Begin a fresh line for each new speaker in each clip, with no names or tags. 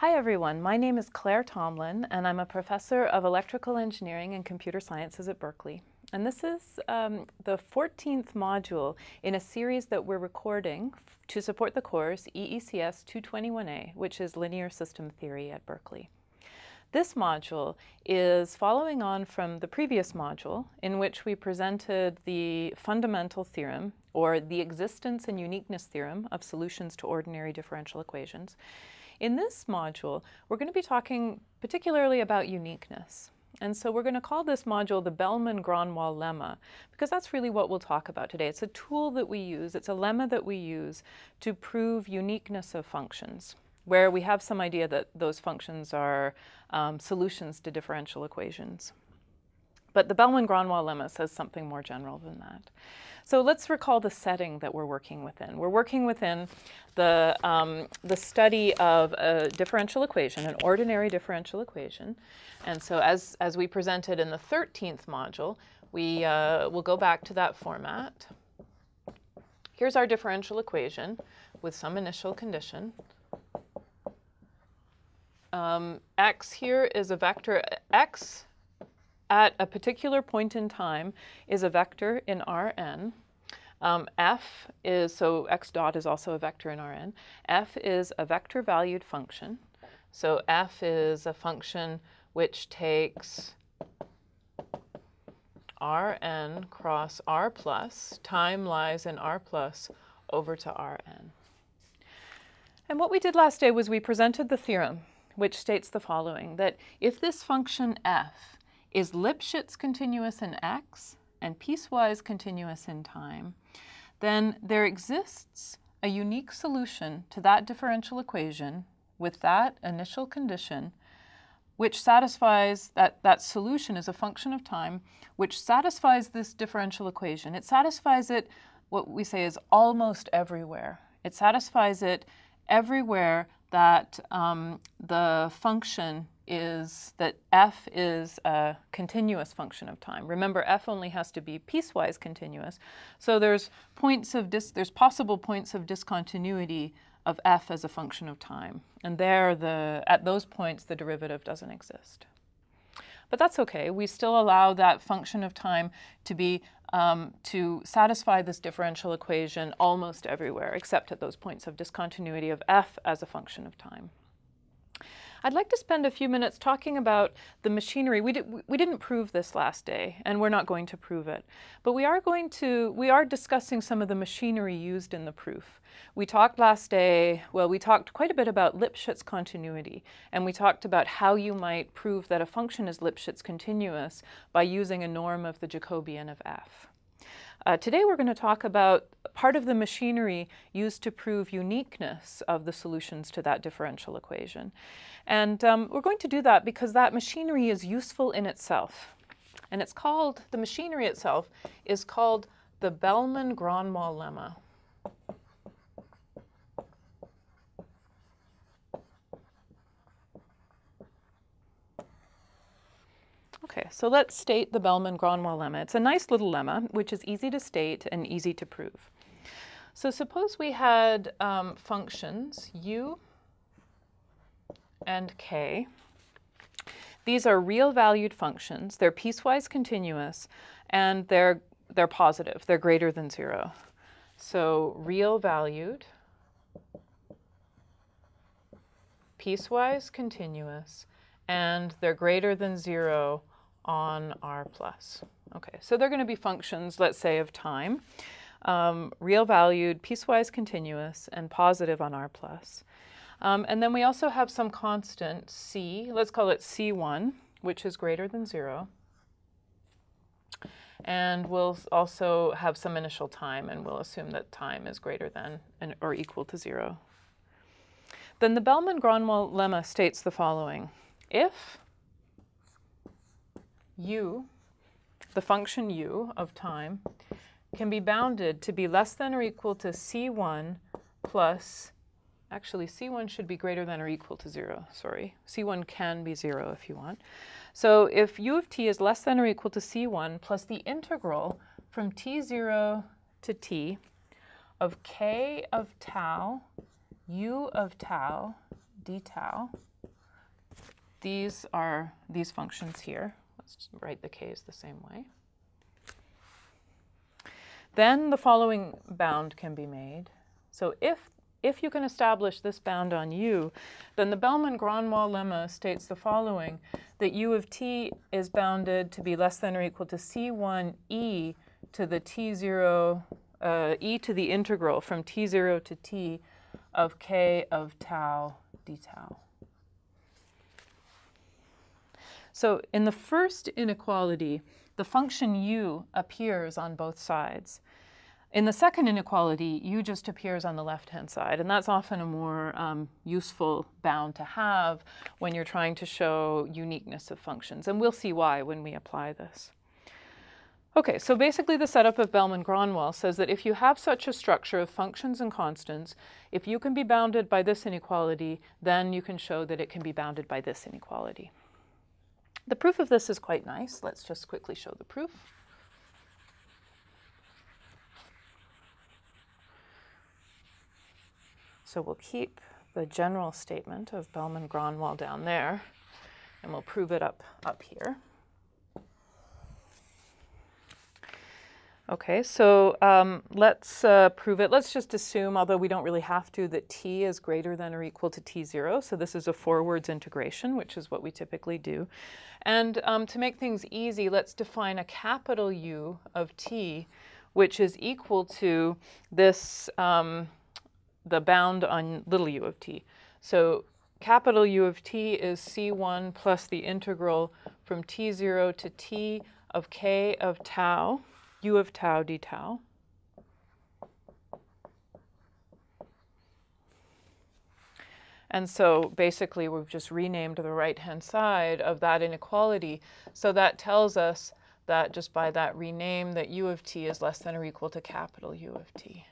Hi everyone, my name is Claire Tomlin and I'm a professor of electrical engineering and computer sciences at Berkeley. And this is um, the 14th module in a series that we're recording to support the course EECS 221A, which is Linear System Theory at Berkeley. This module is following on from the previous module in which we presented the fundamental theorem or the existence and uniqueness theorem of solutions to ordinary differential equations. In this module, we're going to be talking particularly about uniqueness. And so we're going to call this module the Bellman-Gronwall lemma, because that's really what we'll talk about today. It's a tool that we use, it's a lemma that we use to prove uniqueness of functions, where we have some idea that those functions are um, solutions to differential equations. But the Bellman-Gronwall lemma says something more general than that. So let's recall the setting that we're working within. We're working within the, um, the study of a differential equation, an ordinary differential equation. And so as, as we presented in the 13th module, we uh, will go back to that format. Here's our differential equation with some initial condition. Um, x here is a vector x at a particular point in time is a vector in Rn. Um, f is, so x dot is also a vector in Rn. f is a vector valued function. So f is a function which takes Rn cross R plus, time lies in R plus over to Rn. And what we did last day was we presented the theorem which states the following, that if this function f is Lipschitz continuous in x and piecewise continuous in time, then there exists a unique solution to that differential equation with that initial condition which satisfies that that solution is a function of time which satisfies this differential equation. It satisfies it what we say is almost everywhere. It satisfies it everywhere that um, the function is that f is a continuous function of time. Remember, f only has to be piecewise continuous. So there's points of dis there's possible points of discontinuity of f as a function of time. And there, the at those points, the derivative doesn't exist. But that's okay. We still allow that function of time to be um, to satisfy this differential equation almost everywhere, except at those points of discontinuity of f as a function of time. I'd like to spend a few minutes talking about the machinery. We, did, we didn't prove this last day, and we're not going to prove it. But we are going to, we are discussing some of the machinery used in the proof. We talked last day, well, we talked quite a bit about Lipschitz continuity, and we talked about how you might prove that a function is Lipschitz continuous by using a norm of the Jacobian of f. Uh, today we're going to talk about part of the machinery used to prove uniqueness of the solutions to that differential equation. And um, we're going to do that because that machinery is useful in itself. And it's called, the machinery itself is called the Bellman-Gronwall lemma. Okay, so let's state the Bellman-Gronwall lemma. It's a nice little lemma, which is easy to state and easy to prove. So suppose we had um, functions u and k. These are real valued functions. They're piecewise continuous, and they're, they're positive. They're greater than zero. So real valued, piecewise continuous, and they're greater than zero on R plus. Okay, so they're going to be functions, let's say, of time, um, real valued, piecewise continuous, and positive on R plus. Um, and then we also have some constant c, let's call it c1, which is greater than 0. And we'll also have some initial time, and we'll assume that time is greater than or equal to 0. Then the Bellman-Gronwall lemma states the following. If u, the function u of time, can be bounded to be less than or equal to c1 plus, actually c1 should be greater than or equal to 0, sorry. c1 can be 0 if you want. So if u of t is less than or equal to c1 plus the integral from t0 to t of k of tau, u of tau, d tau, these are these functions here. Write the k's the same way. Then the following bound can be made. So if, if you can establish this bound on u, then the Bellman-Gronwall lemma states the following, that u of t is bounded to be less than or equal to c1 e to the t0, uh, e to the integral from t0 to t of k of tau d tau. So in the first inequality, the function u appears on both sides. In the second inequality, u just appears on the left-hand side, and that's often a more um, useful bound to have when you're trying to show uniqueness of functions, and we'll see why when we apply this. Okay, so basically the setup of Bellman-Gronwall says that if you have such a structure of functions and constants, if you can be bounded by this inequality, then you can show that it can be bounded by this inequality. The proof of this is quite nice. Let's just quickly show the proof. So we'll keep the general statement of Bellman-Gronwall down there, and we'll prove it up, up here. Okay, so um, let's uh, prove it. Let's just assume, although we don't really have to, that t is greater than or equal to t0. So this is a forwards integration, which is what we typically do. And um, to make things easy, let's define a capital U of t, which is equal to this, um, the bound on little u of t. So capital U of t is c1 plus the integral from t0 to t of k of tau u of tau d tau. And so basically we've just renamed the right-hand side of that inequality. So that tells us that just by that rename that u of t is less than or equal to capital U of t.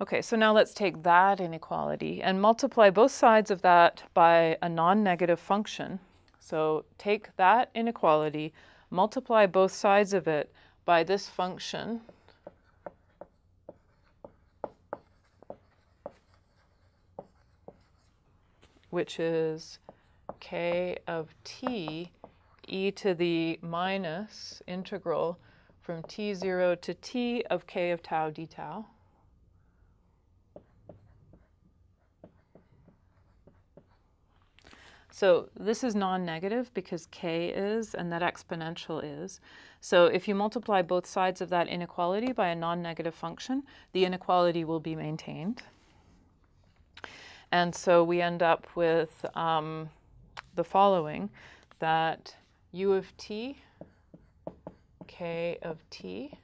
Okay, so now let's take that inequality and multiply both sides of that by a non-negative function. So take that inequality, multiply both sides of it by this function which is k of t e to the minus integral from t0 to t of k of tau d tau. So this is non-negative because k is and that exponential is. So if you multiply both sides of that inequality by a non-negative function, the inequality will be maintained. And so we end up with um, the following, that u of t, k of t,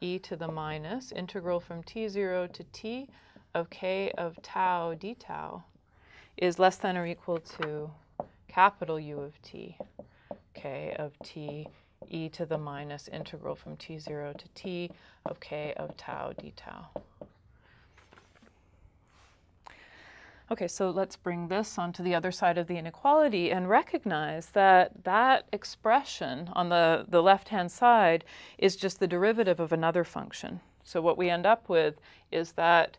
e to the minus, integral from t0 to t of k of tau d tau is less than or equal to capital U of t, k of t e to the minus integral from t0 to t of k of tau d tau. Okay, so let's bring this onto the other side of the inequality and recognize that that expression on the, the left-hand side is just the derivative of another function. So what we end up with is that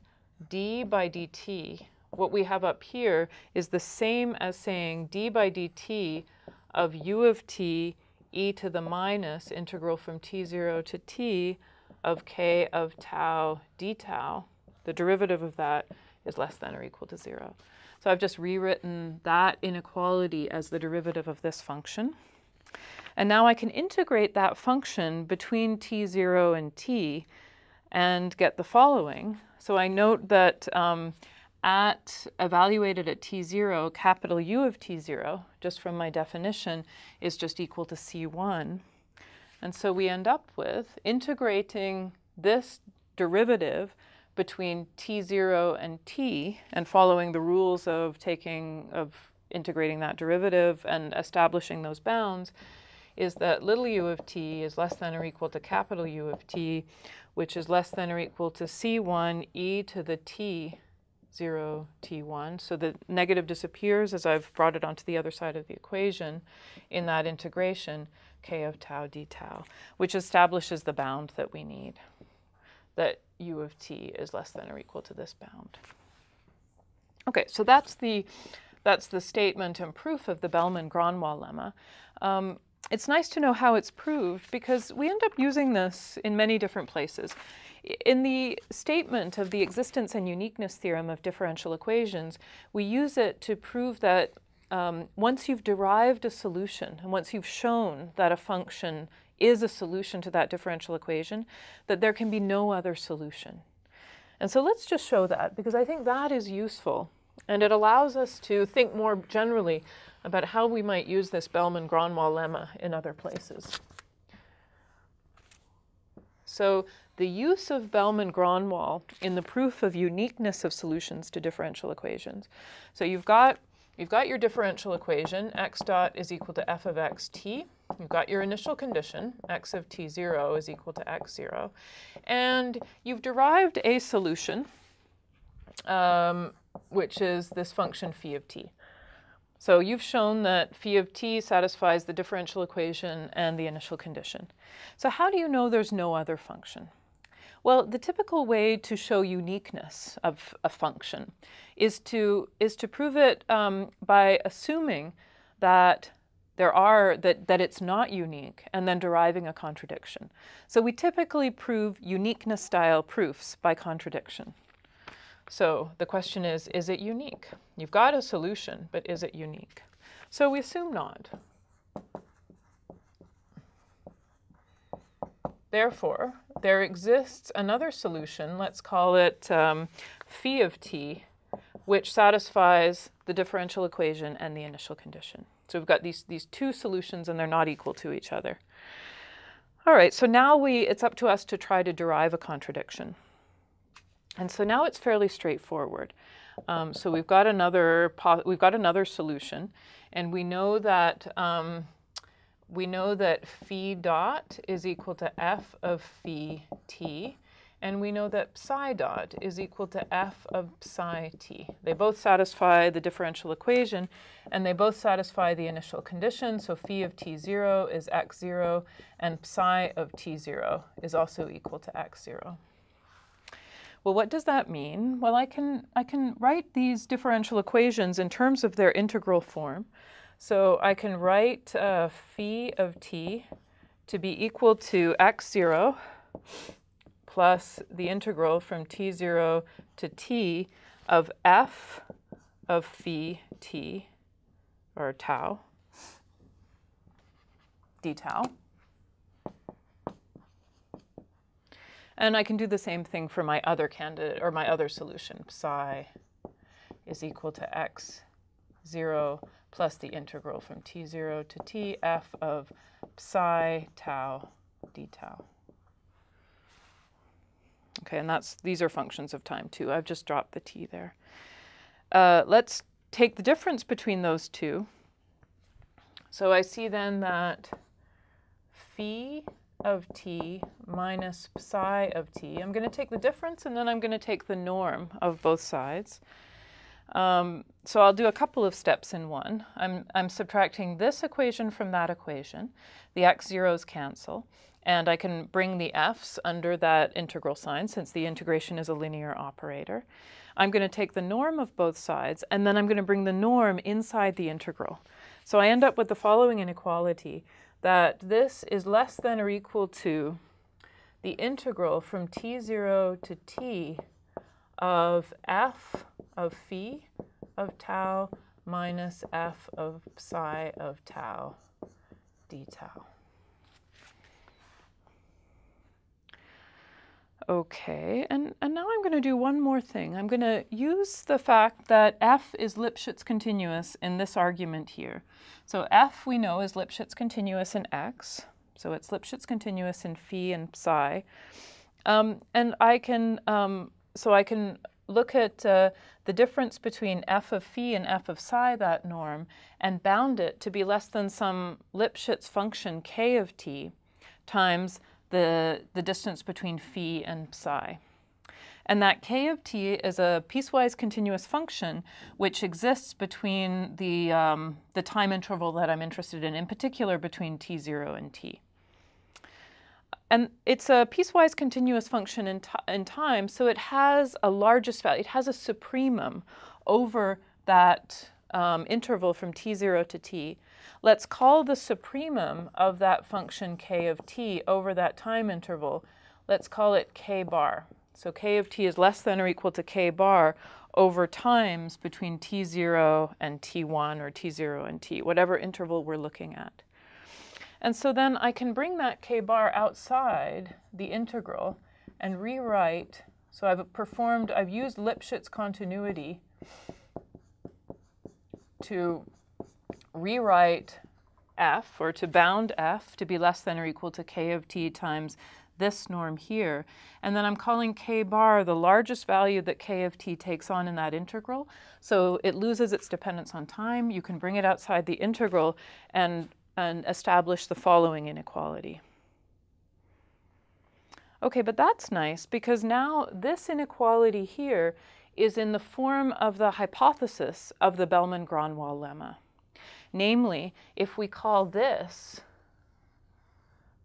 d by dt what we have up here is the same as saying d by dt of u of t e to the minus integral from t0 to t of k of tau d tau. The derivative of that is less than or equal to 0. So I've just rewritten that inequality as the derivative of this function. And now I can integrate that function between t0 and t and get the following. So I note that um, at evaluated at t0, capital U of t0, just from my definition, is just equal to c1. And so we end up with integrating this derivative between t0 and t and following the rules of taking of integrating that derivative and establishing those bounds is that little u of t is less than or equal to capital U of t, which is less than or equal to c1 e to the t 0 t1. So the negative disappears as I've brought it onto the other side of the equation in that integration k of tau d tau, which establishes the bound that we need, that u of t is less than or equal to this bound. Okay, so that's the That's the statement and proof of the Bellman-Gronwall lemma. Um, it's nice to know how it's proved because we end up using this in many different places. In the statement of the existence and uniqueness theorem of differential equations, we use it to prove that um, once you've derived a solution and once you've shown that a function is a solution to that differential equation, that there can be no other solution. And so let's just show that because I think that is useful and it allows us to think more generally about how we might use this Bellman-Gronwall lemma in other places. So the use of Bellman-Gronwall in the proof of uniqueness of solutions to differential equations. So you've got, you've got your differential equation, x dot is equal to f of x t. You've got your initial condition, x of t0 is equal to x0. And you've derived a solution, um, which is this function phi of t. So you've shown that phi of t satisfies the differential equation and the initial condition. So how do you know there's no other function? Well, the typical way to show uniqueness of a function is to, is to prove it um, by assuming that there are, that, that it's not unique, and then deriving a contradiction. So we typically prove uniqueness style proofs by contradiction. So the question is, is it unique? You've got a solution, but is it unique? So we assume not. Therefore, there exists another solution, let's call it um, phi of t, which satisfies the differential equation and the initial condition. So we've got these, these two solutions and they're not equal to each other. All right, so now we, it's up to us to try to derive a contradiction. And so now it's fairly straightforward. Um, so we've got another we've got another solution, and we know that um, we know that phi dot is equal to f of phi t, and we know that psi dot is equal to f of psi t. They both satisfy the differential equation, and they both satisfy the initial condition. So phi of t0 is x0, and psi of t0 is also equal to x0. Well, what does that mean? Well, I can, I can write these differential equations in terms of their integral form. So I can write uh, phi of t to be equal to x0 plus the integral from t0 to t of f of phi t, or tau, d tau. And I can do the same thing for my other candidate, or my other solution. Psi is equal to x 0 plus the integral from t0 to t f of psi tau d tau. Okay, and that's these are functions of time too. I've just dropped the t there. Uh, let's take the difference between those two. So I see then that phi of t minus psi of t. I'm going to take the difference and then I'm going to take the norm of both sides. Um, so I'll do a couple of steps in one. I'm, I'm subtracting this equation from that equation. The x zeros cancel. And I can bring the f's under that integral sign since the integration is a linear operator. I'm going to take the norm of both sides and then I'm going to bring the norm inside the integral. So I end up with the following inequality that this is less than or equal to the integral from t0 to t of f of phi of tau minus f of psi of tau d tau. Okay, and, and now I'm going to do one more thing. I'm going to use the fact that f is Lipschitz continuous in this argument here. So f, we know, is Lipschitz continuous in x. So it's Lipschitz continuous in phi and psi. Um, and I can, um, so I can look at uh, the difference between f of phi and f of psi, that norm, and bound it to be less than some Lipschitz function k of t times the, the distance between phi and psi. And that k of t is a piecewise continuous function which exists between the, um, the time interval that I'm interested in, in particular between t0 and t. And it's a piecewise continuous function in, in time, so it has a largest value. It has a supremum over that um, interval from t0 to t, let's call the supremum of that function k of t over that time interval, let's call it k bar. So k of t is less than or equal to k bar over times between t0 and t1 or t0 and t, whatever interval we're looking at. And so then I can bring that k bar outside the integral and rewrite. So I've performed, I've used Lipschitz continuity to rewrite f, or to bound f to be less than or equal to k of t times this norm here. And then I'm calling k bar the largest value that k of t takes on in that integral. So it loses its dependence on time. You can bring it outside the integral and, and establish the following inequality. Okay, but that's nice because now this inequality here is in the form of the hypothesis of the Bellman-Gronwall lemma. Namely, if we call this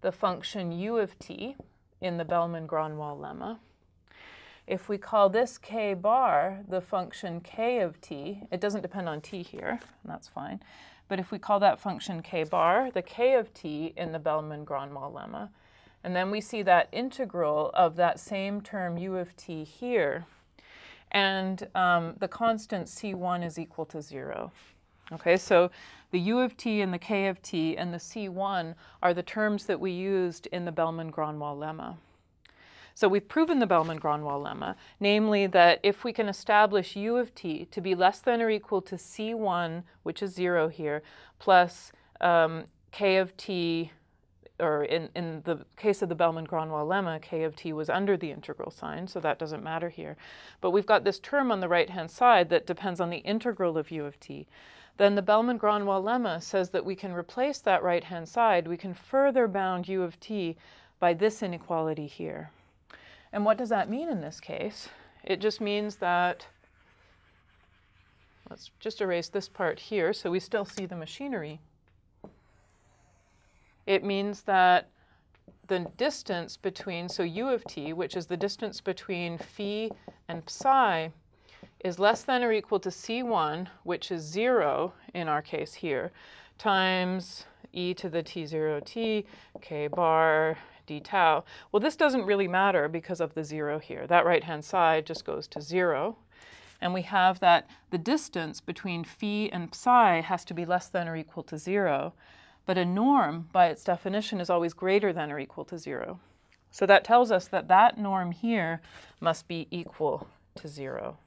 the function u of t in the Bellman-Gronwall lemma, if we call this k bar the function k of t, it doesn't depend on t here, and that's fine, but if we call that function k bar the k of t in the Bellman-Gronwall lemma, and then we see that integral of that same term u of t here, and um, the constant c1 is equal to 0. Okay, so the u of t and the k of t and the c1 are the terms that we used in the Bellman-Gronwall lemma. So we've proven the Bellman-Gronwall lemma, namely that if we can establish u of t to be less than or equal to c1, which is 0 here, plus um, k of t or in, in the case of the Bellman-Gronwall lemma, k of t was under the integral sign, so that doesn't matter here. But we've got this term on the right-hand side that depends on the integral of u of t. Then the Bellman-Gronwall lemma says that we can replace that right-hand side, we can further bound u of t by this inequality here. And what does that mean in this case? It just means that, let's just erase this part here so we still see the machinery it means that the distance between, so u of t, which is the distance between phi and psi, is less than or equal to c1, which is 0 in our case here, times e to the t0t, k bar, d tau. Well, this doesn't really matter because of the 0 here. That right-hand side just goes to 0. And we have that the distance between phi and psi has to be less than or equal to 0. But a norm, by its definition, is always greater than or equal to 0. So that tells us that that norm here must be equal to 0.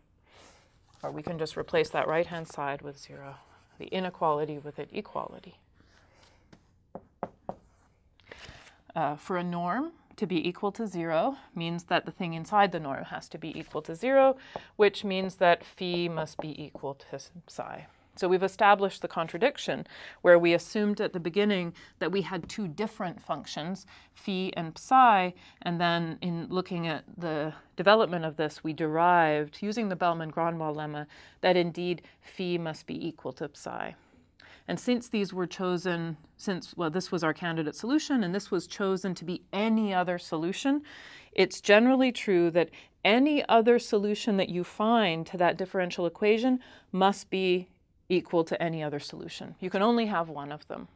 Or we can just replace that right-hand side with 0, the inequality with an equality. Uh, for a norm to be equal to 0 means that the thing inside the norm has to be equal to 0, which means that phi must be equal to psi. So we've established the contradiction where we assumed at the beginning that we had two different functions, phi and psi, and then in looking at the development of this, we derived, using the Bellman-Gronwall lemma, that indeed phi must be equal to psi. And since these were chosen, since, well, this was our candidate solution, and this was chosen to be any other solution, it's generally true that any other solution that you find to that differential equation must be equal to any other solution. You can only have one of them.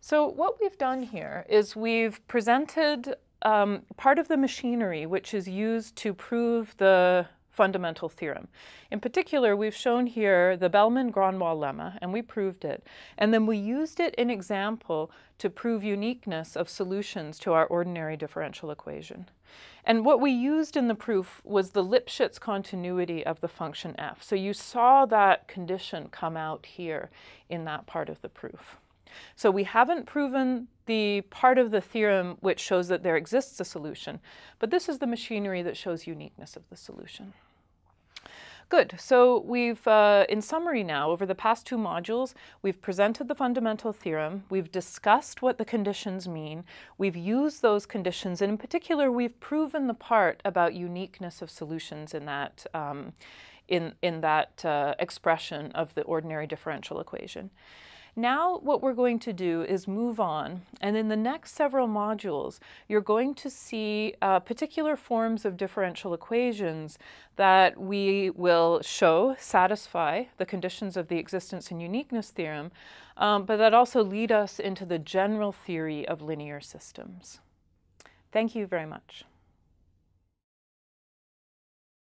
So what we've done here is we've presented um, part of the machinery which is used to prove the fundamental theorem. In particular, we've shown here the Bellman-Gronwall lemma, and we proved it. And then we used it in example to prove uniqueness of solutions to our ordinary differential equation. And what we used in the proof was the Lipschitz continuity of the function f. So you saw that condition come out here in that part of the proof. So we haven't proven the part of the theorem which shows that there exists a solution, but this is the machinery that shows uniqueness of the solution. Good. So we've, uh, in summary now, over the past two modules, we've presented the fundamental theorem, we've discussed what the conditions mean, we've used those conditions, and in particular, we've proven the part about uniqueness of solutions in that, um, in, in that uh, expression of the ordinary differential equation. Now what we're going to do is move on, and in the next several modules, you're going to see uh, particular forms of differential equations that we will show satisfy the conditions of the existence and uniqueness theorem, um, but that also lead us into the general theory of linear systems. Thank you very much.